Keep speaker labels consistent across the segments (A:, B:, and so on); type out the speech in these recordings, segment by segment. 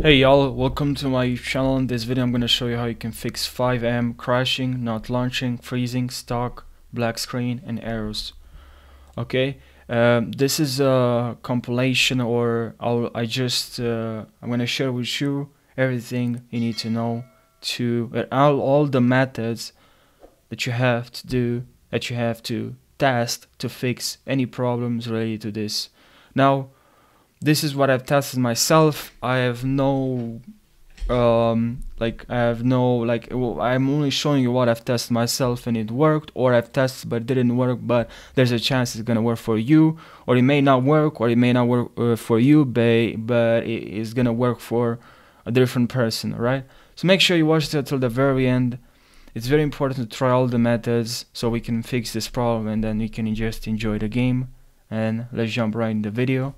A: Hey y'all, welcome to my channel. In this video I'm going to show you how you can fix FiveM crashing, not launching, freezing, stock, black screen and errors. Okay, um, this is a compilation or I'll, I just, uh, I'm going to share with you everything you need to know to, uh, all, all the methods that you have to do, that you have to test to fix any problems related to this. Now, this is what I've tested myself. I have no um like I have no like I'm only showing you what I've tested myself and it worked or I've tested but didn't work but there's a chance it's gonna work for you or it may not work or it may not work uh, for you but, but it is gonna work for a different person right so make sure you watch it till the very end. It's very important to try all the methods so we can fix this problem and then we can just enjoy the game. And let's jump right in the video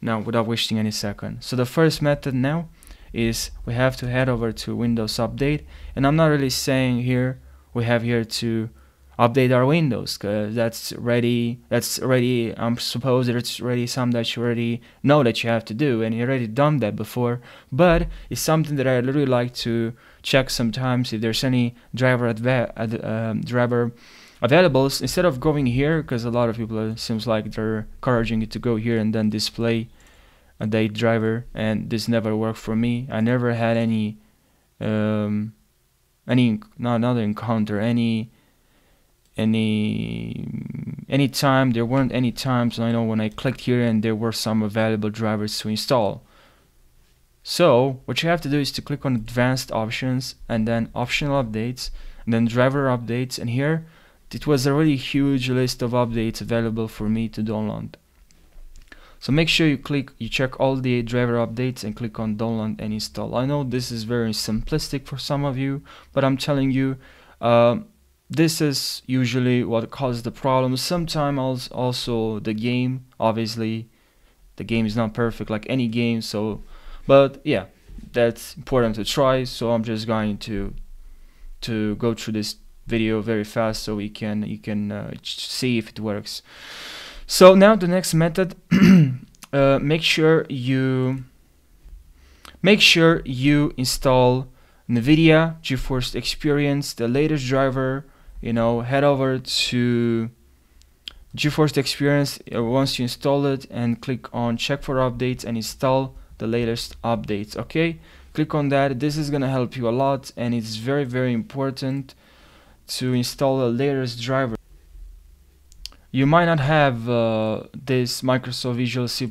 A: now without wasting any second. So the first method now is we have to head over to Windows Update and I'm not really saying here we have here to update our Windows because that's ready that's already I'm suppose it's already some that you already know that you have to do and you already done that before but it's something that I really like to check sometimes if there's any driver adva um, driver availables instead of going here because a lot of people it seems like they're encouraging you to go here and then display a date driver and this never worked for me. I never had any um, any not another encounter any any any time. There weren't any times I know when I clicked here and there were some available drivers to install. So what you have to do is to click on advanced options and then optional updates and then driver updates. And here it was a really huge list of updates available for me to download. So make sure you click, you check all the driver updates and click on download and install. I know this is very simplistic for some of you, but I'm telling you, uh, this is usually what causes the problem. Sometimes also the game, obviously, the game is not perfect like any game. So, but yeah, that's important to try. So I'm just going to to go through this video very fast so we can you can uh, see if it works. So now the next method uh, make sure you make sure you install NVIDIA GeForce Experience the latest driver you know head over to GeForce Experience uh, once you install it and click on check for updates and install the latest updates okay? Click on that. This is gonna help you a lot and it's very very important to install the latest driver. You might not have uh, this Microsoft Visual C++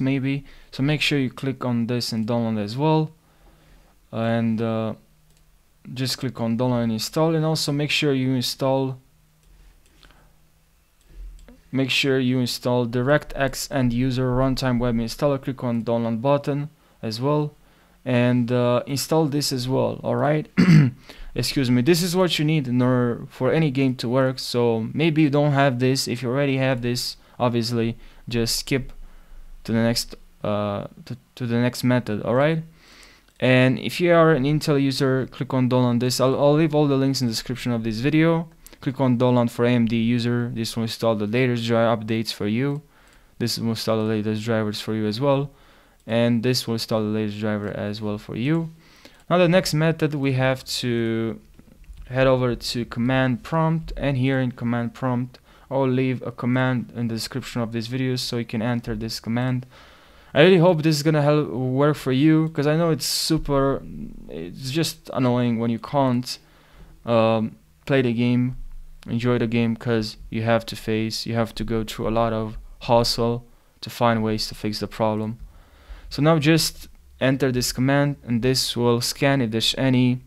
A: maybe, so make sure you click on this and download as well. And uh, just click on download and install and also make sure you install make sure you install DirectX end user runtime web installer click on download button as well and uh, install this as well alright excuse me this is what you need in order for any game to work so maybe you don't have this. If you already have this obviously just skip to the next uh, to, to the next method alright? And if you are an Intel user click on download this. I'll, I'll leave all the links in the description of this video. Click on download for AMD user. This will install the latest drive updates for you. This will install the latest drivers for you as well. And this will install the latest driver as well for you now the next method we have to head over to command prompt and here in command prompt I'll leave a command in the description of this video so you can enter this command. I really hope this is gonna help work for you because I know it's super it's just annoying when you can't um, play the game enjoy the game because you have to face you have to go through a lot of hustle to find ways to fix the problem so now just enter this command and this will scan if there's any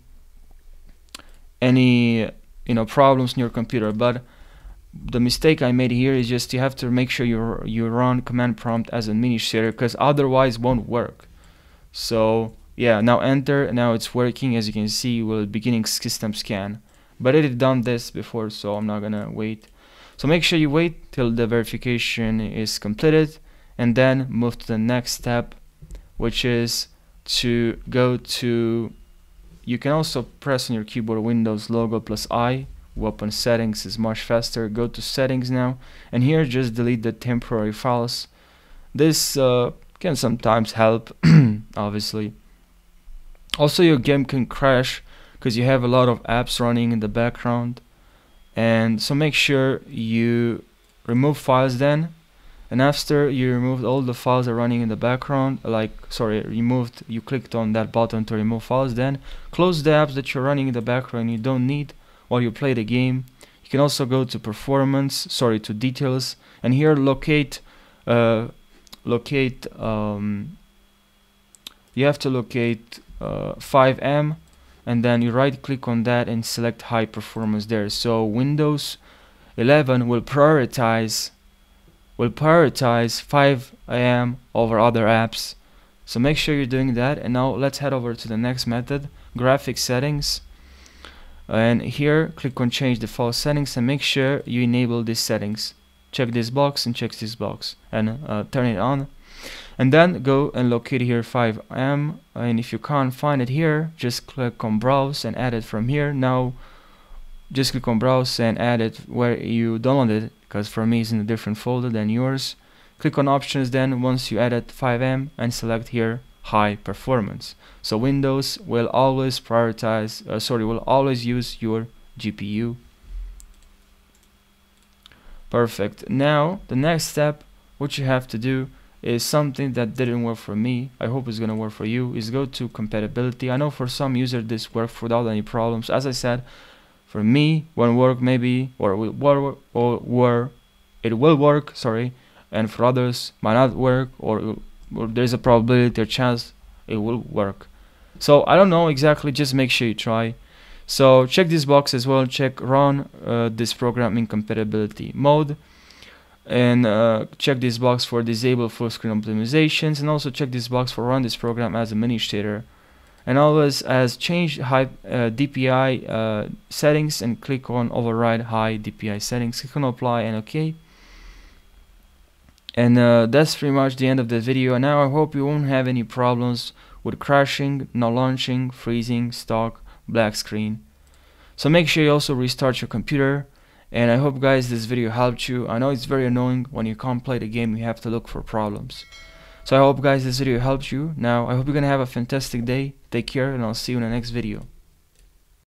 A: any you know problems in your computer. But the mistake I made here is just you have to make sure you you run command prompt as administrator because otherwise won't work. So yeah now enter now it's working. As you can see will beginning system scan. But it had done this before so I'm not gonna wait. So make sure you wait till the verification is completed and then move to the next step which is to go to you can also press on your keyboard Windows logo plus I open settings is much faster. Go to settings now and here just delete the temporary files. This uh, can sometimes help obviously. Also your game can crash because you have a lot of apps running in the background. And so make sure you remove files then and after you removed all the files that are running in the background like sorry removed you clicked on that button to remove files then close the apps that you're running in the background you don't need while you play the game. You can also go to performance sorry to details and here locate uh, locate um, you have to locate uh, FiveM and then you right click on that and select high performance there. So Windows 11 will prioritize will prioritize 5 a.m. over other apps. So make sure you're doing that. And now let's head over to the next method graphic settings. And here click on change default settings and make sure you enable these settings. Check this box and check this box and uh, turn it on. And then go and locate here FiveM and if you can't find it here just click on browse and add it from here. Now just click on browse and add it where you downloaded it because for me it's in a different folder than yours. Click on options then once you added FiveM and select here high performance. So Windows will always prioritize uh, sorry will always use your GPU perfect. Now the next step what you have to do is something that didn't work for me I hope it's gonna work for you is go to compatibility. I know for some users this worked without any problems. As I said for me won't work maybe or will work or, or it will work sorry and for others might not work or, or there's a probability or chance it will work. So I don't know exactly just make sure you try. So check this box as well check run uh, this program in compatibility mode and uh, check this box for disable full screen optimizations and also check this box for run this program as a administrator and always as change high uh, DPI uh, settings and click on override high DPI settings. Click on apply and OK and uh, that's pretty much the end of the video. And now I hope you won't have any problems with crashing, not launching, freezing, stock, black screen. So make sure you also restart your computer. And I hope guys this video helped you. I know it's very annoying. When you can't play the game you have to look for problems so I hope guys this video helped you. Now I hope you're gonna have a fantastic day. Take care and I'll see you in the next video.